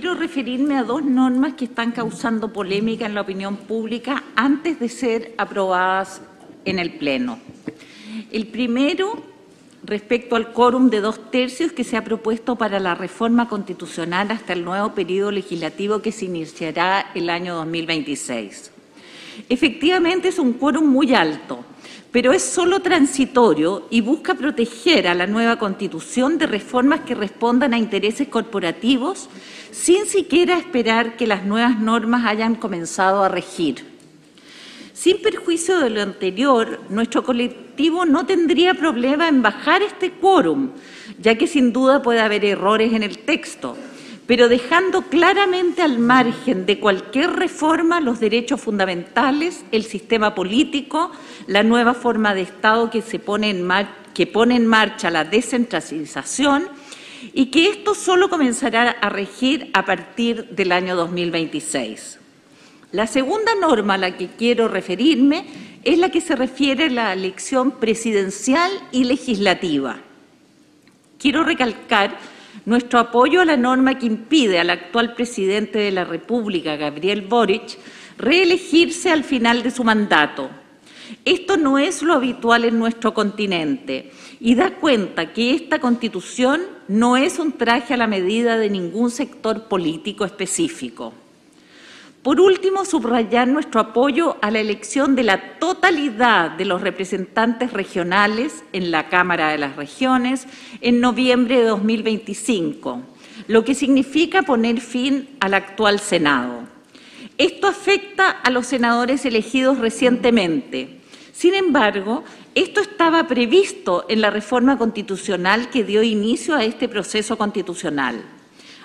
quiero referirme a dos normas que están causando polémica en la opinión pública antes de ser aprobadas en el Pleno. El primero, respecto al quórum de dos tercios que se ha propuesto para la reforma constitucional hasta el nuevo periodo legislativo que se iniciará el año 2026. Efectivamente es un quórum muy alto, pero es solo transitorio y busca proteger a la nueva Constitución de reformas que respondan a intereses corporativos sin siquiera esperar que las nuevas normas hayan comenzado a regir. Sin perjuicio de lo anterior, nuestro colectivo no tendría problema en bajar este quórum, ya que sin duda puede haber errores en el texto, pero dejando claramente al margen de cualquier reforma los derechos fundamentales, el sistema político, la nueva forma de Estado que, se pone, en pone en marcha la descentralización y que esto solo comenzará a regir a partir del año 2026. La segunda norma a la que quiero referirme es la que se refiere a la elección presidencial y legislativa. Quiero recalcar nuestro apoyo a la norma que impide al actual presidente de la República, Gabriel Boric, reelegirse al final de su mandato. Esto no es lo habitual en nuestro continente y da cuenta que esta Constitución no es un traje a la medida de ningún sector político específico. Por último, subrayar nuestro apoyo a la elección de la totalidad de los representantes regionales en la Cámara de las Regiones en noviembre de 2025, lo que significa poner fin al actual Senado. Esto afecta a los senadores elegidos recientemente. Sin embargo, esto estaba previsto en la reforma constitucional que dio inicio a este proceso constitucional.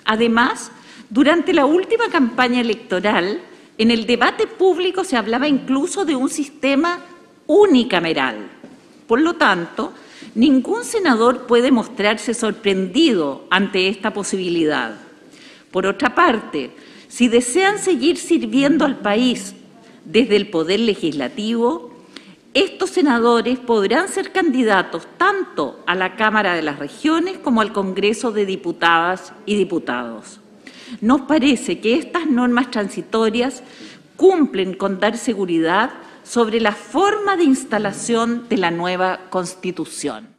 Además, durante la última campaña electoral, en el debate público se hablaba incluso de un sistema unicameral. Por lo tanto, ningún senador puede mostrarse sorprendido ante esta posibilidad. Por otra parte, si desean seguir sirviendo al país desde el Poder Legislativo, estos senadores podrán ser candidatos tanto a la Cámara de las Regiones como al Congreso de Diputadas y Diputados. Nos parece que estas normas transitorias cumplen con dar seguridad sobre la forma de instalación de la nueva Constitución.